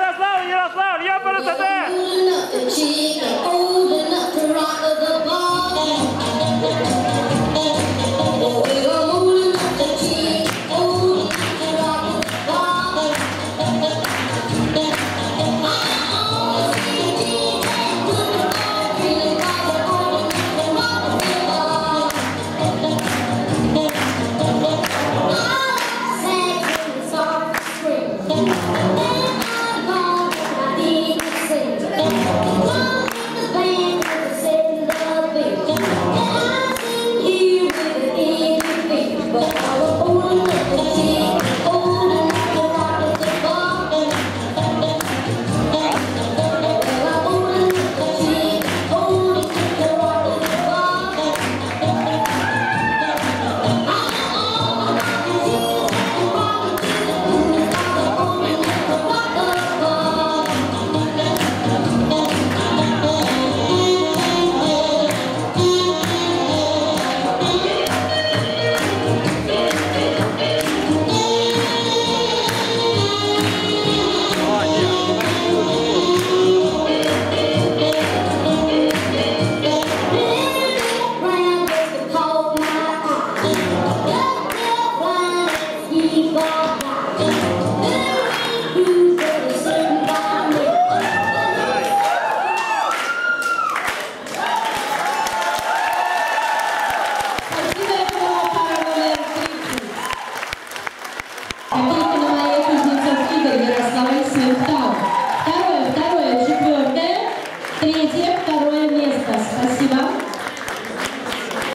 Ярослав, Ярослав, я перед тебе! образовались там. Второе, второе, четвертое, третье, второе место. Спасибо.